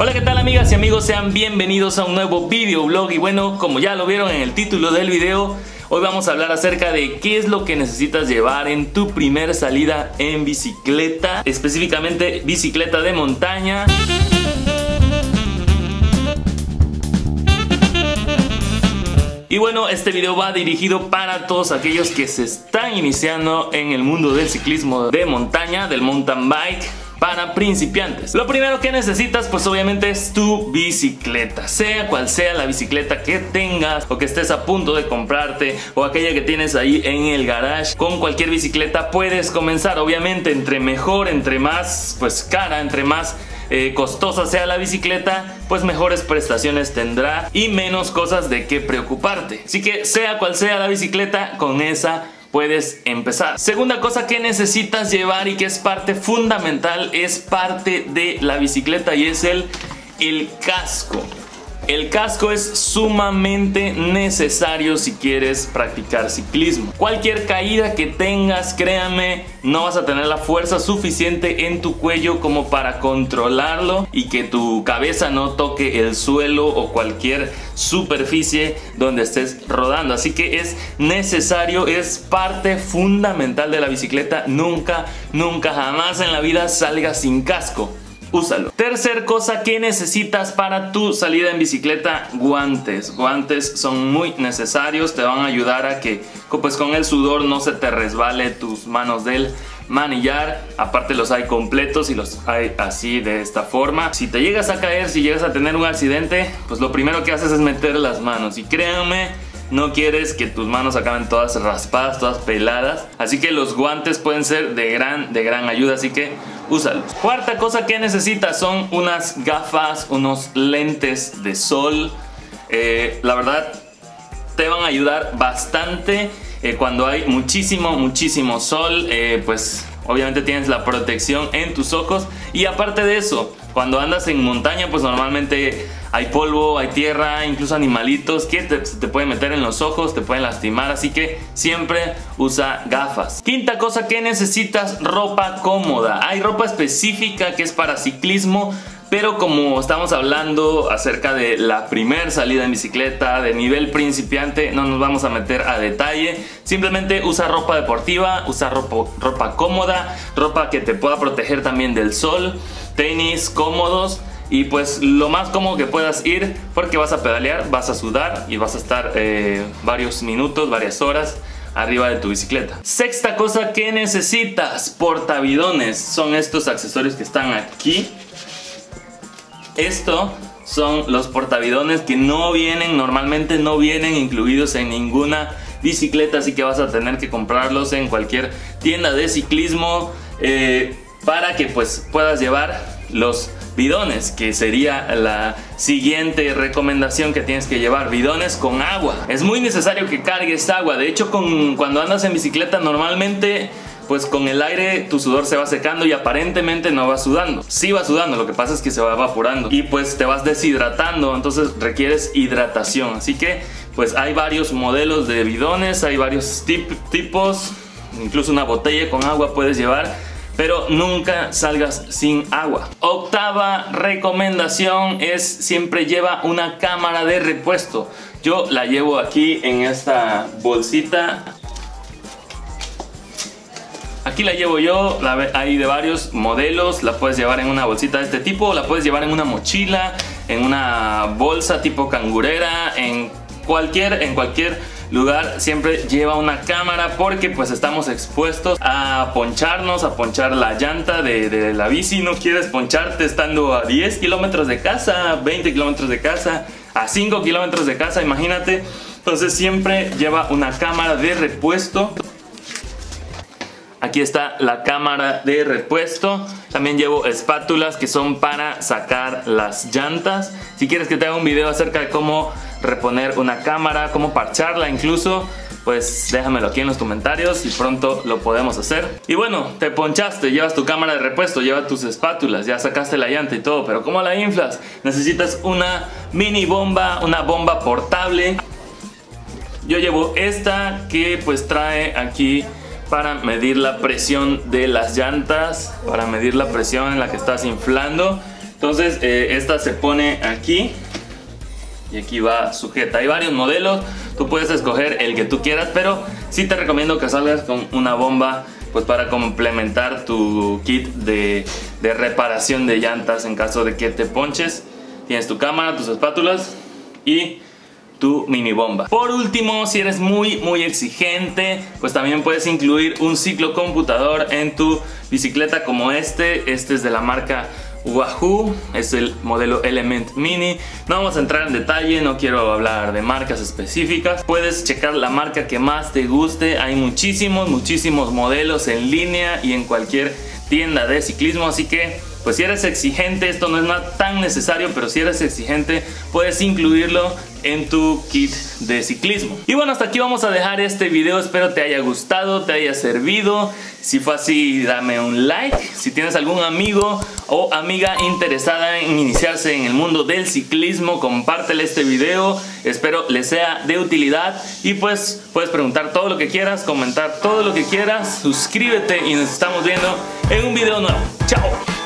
Hola, ¿qué tal amigas y amigos? Sean bienvenidos a un nuevo video blog y bueno, como ya lo vieron en el título del video, hoy vamos a hablar acerca de qué es lo que necesitas llevar en tu primer salida en bicicleta, específicamente bicicleta de montaña. Y bueno, este video va dirigido para todos aquellos que se están iniciando en el mundo del ciclismo de montaña, del mountain bike para principiantes. Lo primero que necesitas pues obviamente es tu bicicleta, sea cual sea la bicicleta que tengas o que estés a punto de comprarte o aquella que tienes ahí en el garage. Con cualquier bicicleta puedes comenzar, obviamente entre mejor, entre más pues cara, entre más eh, costosa sea la bicicleta, pues mejores prestaciones tendrá y menos cosas de qué preocuparte. Así que sea cual sea la bicicleta, con esa puedes empezar. Segunda cosa que necesitas llevar y que es parte fundamental, es parte de la bicicleta y es el, el casco. El casco es sumamente necesario si quieres practicar ciclismo. Cualquier caída que tengas, créame, no vas a tener la fuerza suficiente en tu cuello como para controlarlo y que tu cabeza no toque el suelo o cualquier superficie donde estés rodando. Así que es necesario, es parte fundamental de la bicicleta. Nunca, nunca, jamás en la vida salga sin casco úsalo. Tercer cosa que necesitas para tu salida en bicicleta, guantes. Guantes son muy necesarios, te van a ayudar a que pues con el sudor no se te resbale tus manos del manillar. Aparte los hay completos y los hay así de esta forma. Si te llegas a caer, si llegas a tener un accidente, pues lo primero que haces es meter las manos. Y créanme, no quieres que tus manos acaben todas raspadas, todas peladas. Así que los guantes pueden ser de gran, de gran ayuda, así que úsalos. Cuarta cosa que necesitas son unas gafas, unos lentes de sol. Eh, la verdad, te van a ayudar bastante eh, cuando hay muchísimo, muchísimo sol. Eh, pues obviamente tienes la protección en tus ojos. Y aparte de eso, cuando andas en montaña, pues normalmente hay polvo, hay tierra, incluso animalitos que te, pueden meter en los ojos, te pueden lastimar, así que siempre usa gafas. Quinta cosa que necesitas, ropa cómoda. Hay ropa específica que es para ciclismo, pero como estamos hablando acerca de la primer salida en bicicleta, de nivel principiante, no nos vamos a meter a detalle. Simplemente usa ropa deportiva, usa ropa cómoda, ropa que te pueda proteger también del sol tenis cómodos y pues lo más cómodo que puedas ir porque vas a pedalear, vas a sudar y vas a estar eh, varios minutos, varias horas arriba de tu bicicleta. Sexta cosa que necesitas, portavidones. Son estos accesorios que están aquí. Esto son los portavidones que no vienen, normalmente no vienen incluidos en ninguna bicicleta, así que vas a tener que comprarlos en cualquier tienda de ciclismo. Eh, para que pues puedas llevar los bidones, que sería la siguiente recomendación que tienes que llevar, bidones con agua. Es muy necesario que cargues agua, de hecho con, cuando andas en bicicleta normalmente pues con el aire tu sudor se va secando y aparentemente no va sudando. Sí va sudando, lo que pasa es que se va evaporando y pues te vas deshidratando, entonces requieres hidratación. Así que pues hay varios modelos de bidones, hay varios tipos, incluso una botella con agua puedes llevar pero nunca salgas sin agua. Octava recomendación es siempre lleva una cámara de repuesto. Yo la llevo aquí en esta bolsita. Aquí la llevo yo, hay de varios modelos, la puedes llevar en una bolsita de este tipo, la puedes llevar en una mochila, en una bolsa tipo cangurera, en cualquier, en cualquier lugar siempre lleva una cámara porque pues estamos expuestos a poncharnos, a ponchar la llanta de, la bici. No quieres poncharte estando a 10 kilómetros de casa, 20 kilómetros de casa, a 5 kilómetros de casa, imagínate. Entonces siempre lleva una cámara de repuesto. Aquí está la cámara de repuesto. También llevo espátulas que son para sacar las llantas. Si quieres que te haga un video acerca de cómo reponer una cámara, cómo parcharla incluso, pues déjamelo aquí en los comentarios y pronto lo podemos hacer. Y bueno, te ponchaste, llevas tu cámara de repuesto, llevas tus espátulas, ya sacaste la llanta y todo, pero ¿cómo la inflas? Necesitas una mini bomba, una bomba portable. Yo llevo esta que pues trae aquí para medir la presión de las llantas, para medir la presión en la que estás inflando Entonces eh, esta se pone aquí y aquí va sujeta. Hay varios modelos, tú puedes escoger el que tú quieras, pero sí te recomiendo que salgas con una bomba pues para complementar tu kit de, de reparación de llantas en caso de que te ponches. Tienes tu cámara, tus espátulas y tu mini bomba. Por último, si eres muy muy exigente, pues también puedes incluir un ciclo computador en tu bicicleta como este. Este es de la marca Wahoo, es el modelo Element Mini. No vamos a entrar en detalle, no quiero hablar de marcas específicas. Puedes checar la marca que más te guste. Hay muchísimos, muchísimos modelos en línea y en cualquier tienda de ciclismo, así que pues si eres exigente, esto no es tan necesario, pero si eres exigente, puedes incluirlo en tu kit de ciclismo. Y bueno, hasta aquí vamos a dejar este video. Espero te haya gustado, te haya servido. Si fue así, dame un like. Si tienes algún amigo o amiga interesada en iniciarse en el mundo del ciclismo, compártele este video. Espero les sea de utilidad. Y pues puedes preguntar todo lo que quieras, comentar todo lo que quieras. Suscríbete y nos estamos viendo en un video nuevo. ¡Chao!